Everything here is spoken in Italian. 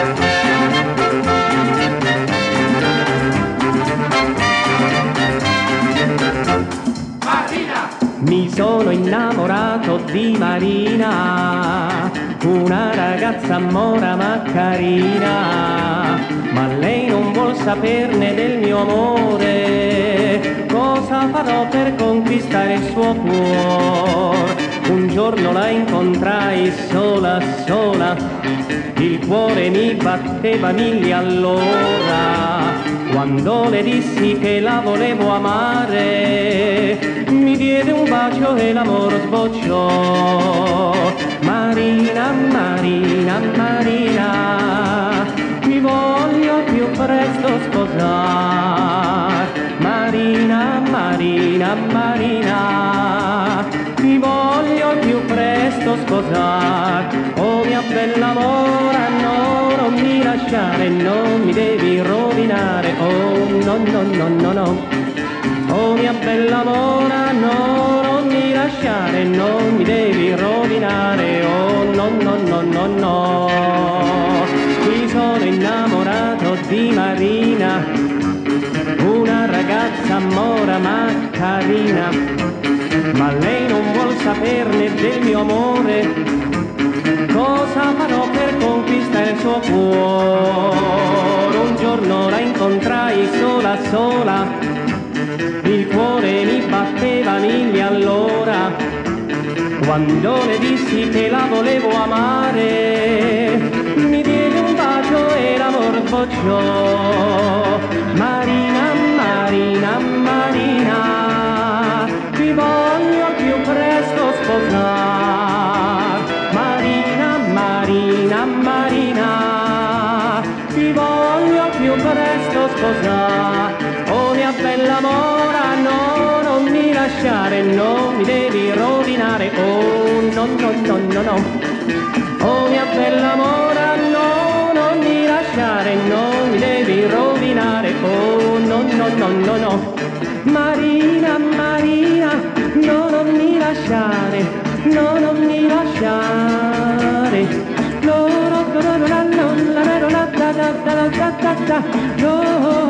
Thank Mi sono innamorato di Marina, una ragazza mora ma carina, ma lei non vuol saperne del mio amore. Cosa farò per conquistare il suo cuore? Un giorno la incontrai sola, sola, il cuore mi batteva mille all'ora. Quando le dissi che la volevo amare, bacio e l'amore sbocciò. Marina, Marina, Marina, mi voglio più presto sposare. Marina, Marina, Marina, mi voglio più presto sposare. Oh mia bella mora, no, non mi lasciare, non mi devi rovinare. Oh no, no, no, no, no. Oh mia bella mora, no, lasciare, non mi devi rovinare, oh no, no, no, no, no. Mi sono innamorato di Marina, una ragazza mora ma carina, ma lei non vuol saperne del mio amore, cosa farò per conquistare il suo cuore? Un giorno la incontrai sola sola, quando le dissi che la volevo amare, mi diede un bacio e l'amor sbocciò. Marina, Marina, Marina, ti voglio più presto sposare. Marina, Marina, Marina, ti voglio più presto sposare. Oh mia bella mi lasciare, non mi devi rovinare. Oh no, no, no, no, no. Oh mia bella mora, no, non mi lasciare, non mi devi rovinare. Oh no, no, no, no, no. Marina, Marina, no, non mi lasciare, no, non mi lasciare. No, no, no, no, no, no, no, no, no, no, no, no, no, no,